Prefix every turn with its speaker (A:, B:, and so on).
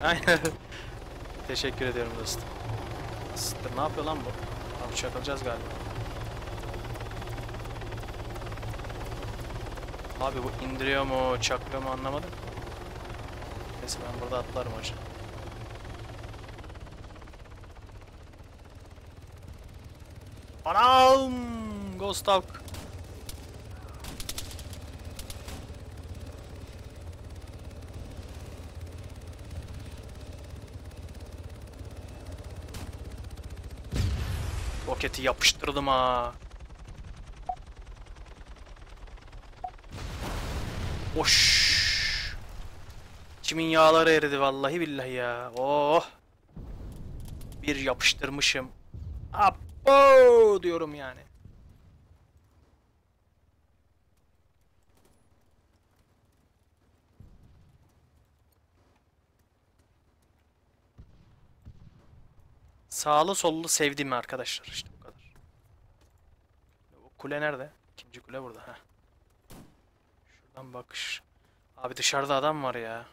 A: Aynen. Teşekkür ediyorum dostum. Siktir ne yapıyor lan bu? Abi çakılacağız galiba. Abi bu indiriyor mu, çakıyor mu anlamadım. Neyse ben burada atlarım hocam. Anam! Ghost Hawk. Roketi yapıştırdım ha. Oş. Kimin yağları eridi vallahi billahi ya. Oh. Bir yapıştırmışım. Abo diyorum yani. Sağlı sollu sevdim arkadaşlar işte bu kadar. O kule nerede? İkinci kule burada. Heh. Şuradan bakış. Abi dışarıda adam var ya.